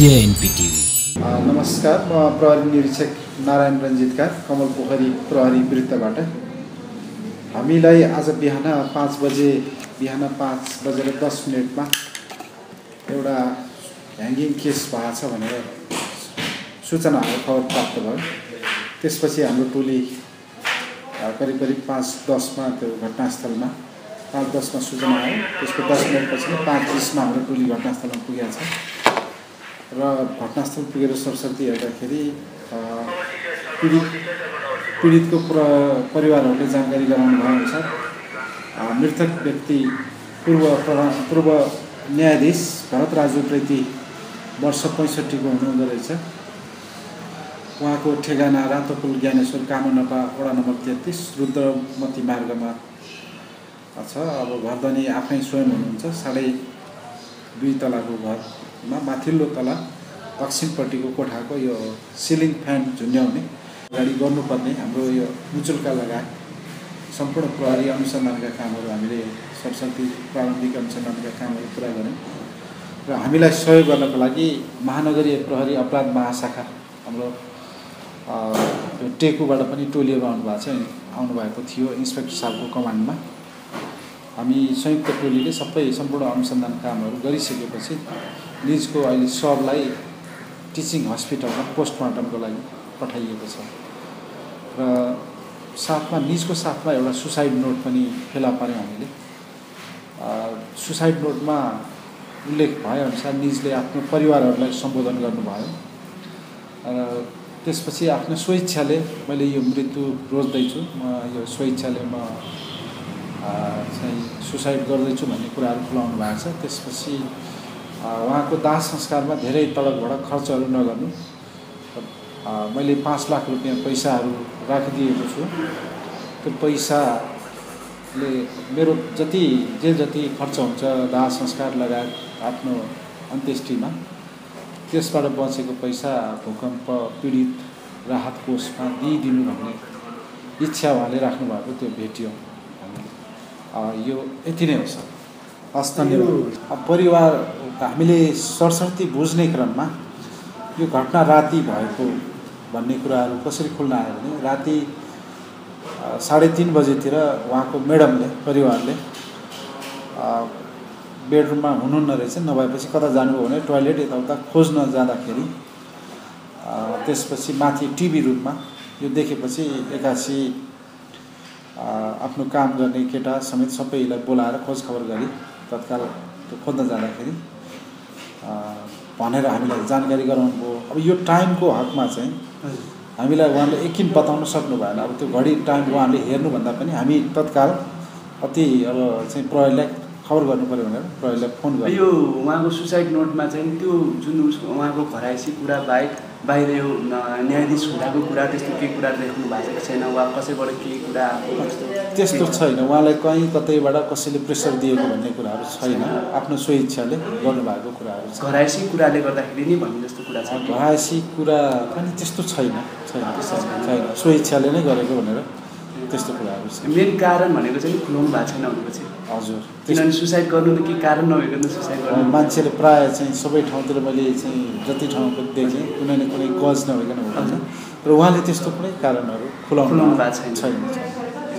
Media एनपिटिभी नमस्कार म प्रहरी निरीक्षक नारायण रञ्जितका कमल पोखरी प्रहरी वृत्तबाट। हामीलाई आज बिहान पाँच बजे बिहान पाँच बजेर दस मिनटमा एउटा ह्याङ्गिङ केस भएको छ भनेर सूचनाहरू खबर प्राप्त भयो। त्यसपछि हाम्रो टोली करिब करिब पाँच दसमा त्यो घटनास्थलमा पाँच दसमा सूचना आयो। त्यसको दस मिनटपछि नै पाँच बिसमा हाम्रो टोली घटनास्थलमा पुगेको छ। र घटनास्थल पुगेर सरस्वती हेर्दाखेरि पीडित पीडितको प्र परिवारहरूले जानकारी गराउनु भएअनुसार अ, मृतक व्यक्ति पूर्व प्रधान पूर्व न्यायाधीश भरत राजु प्रेती वर्ष पैँसठीको हुनुहुँदो रहेछ। उहाँको ठेगाना रातोपुल ज्ञानेश्वर कामनपा वडा नम्बर तेत्तिस रुद्रमती मार्गमा छ। अब घरधनी आफै स्वयं हुनुहुन्छ साढे दुई तलाको घरमा माथिल्लो तला दक्षिणपट्टिको कोठाको यो सिलिङ फ्यान झुन्ड्याउने अगाडि गर्नुपर्ने हाम्रो यो मुचुल्का लगायत सम्पूर्ण प्रहरी अनुसन्धानका कामहरू हामीले सरस्वती प्रारम्भिक अनुसन्धानका कामहरू पुरा गऱ्यौँ र हामीलाई सहयोग गर्नको लागि महानगरीय प्रहरी अपराध महाशाखा हाम्रो टेकुबाट पनि टोलीहरू आउनुभएको छ। आउनुभएको थियो इन्सपेक्टर साहबको कमान्डमा। हामी संयुक्त टोलीले सबै सम्पूर्ण अनुसन्धान कामहरू गरिसकेपछि निजको अहिले सबलाई टिचिङ हस्पिटलमा पोस्टमार्टमको लागि पठाइएको छ। र साथमा निजको साथमा एउटा सुसाइड नोट पनि फेला पार्यौँ हामीले। सुसाइड नोटमा उल्लेख भएअनुसार निजले आफ्नो परिवारहरूलाई सम्बोधन गर्नुभयो। र त्यसपछि आफ्नो स्वेच्छाले मैले यो मृत्यु रोज्दैछु। म यो स्वेच्छाले म चाहिँ सुसाइड गर्दैछु भन्ने कुराहरू खुलाउनु भएको छ। त्यसपछि उहाँको दाह संस्कारमा धेरै तडकभडक खर्चहरू नगर्नु। मैले पाँच लाख रुपियाँ पैसाहरू राखिदिएको छु। त्यो पैसाले मेरो जति जे जति खर्च हुन्छ दाह संस्कार लगायत आफ्नो अन्त्येष्टिमा त्यसबाट बचेको पैसा भूकम्प पीडित राहत कोषमा दिइदिनु भन्ने इच्छा उहाँले राख्नुभएको त्यो भेटियो। हामीले यो यति नै हो सर। हस् धन्यवाद परिवार हामीले सरस्वती बुझ्ने क्रममा यो घटना राति भएको भन्ने कुराहरू कसरी खुल्न आयो भने राति साढे तिन बजेतिर उहाँको म्याडमले परिवारले बेडरुममा हुनुहुन्न रहेछ। नभएपछि कता जानुभयो भने टोइलेट यताउता खोज्न जाँदाखेरि त्यसपछि माथि टिभी रुममा यो देखेपछि एक्कासी अ, आफ्नो काम गर्ने केटा समेत सबैलाई बोलाएर खोज खबर गरी तत्काल त्यो खोज्न जाँदाखेरि भनेर हामीलाई जानकारी गराउनु भयो। अब यो टाइमको हकमा चाहिँ हामीलाई उहाँले एकछिन बताउन सक्नु भएन। अब त्यो घडी टाइम उहाँले हेर्नुभन्दा पनि हामी तत्काल अति अब चाहिँ प्रहरीलाई खबर गर्नु पऱ्यो भनेर प्रहरीलाई फोन गर्यो। यो उहाँको सुसाइड नोटमा चाहिँ त्यो जुन उहाँको घराइसी कुरा बाहेक बाहिर यो न्यायाधीश हुँदाको कुरा त्यस्तो केही कुरा लेख्नु भएको छैन वा कसैबाट केही कुरा त्यस्तो छैन। उहाँलाई कहीँ कतैबाट कसैले प्रेसर दिएको भन्ने कुराहरू छैन। आफ्नो स्वेच्छाले गर्नुभएको कुराहरू छ। घराइसी कुराले गर्दाखेरि नि भन्ने जस्तो कुरा छ। घाँसी कुरा पनि त्यस्तो छैन। छैन त्यस्तो छैन। स्वेच्छाले नै गरेको भनेर त्यस्तो कुराहरू मेन कारण भनेको चाहिँ खुलाउनु भएको छैन भनेपछि। हजुर। किनभने सुसाइड गर्नु त केही कारण नभइकन सुसाइड गर्नु। मान्छेले प्रायः चाहिँ सबै ठाउँतिर मैले चाहिँ जति ठाउँको देखेँ कुनै न कुनै कज नभइकन र उहाँले त्यस्तो कुनै कारणहरू खुलाउनु भएको। छैन। छैन।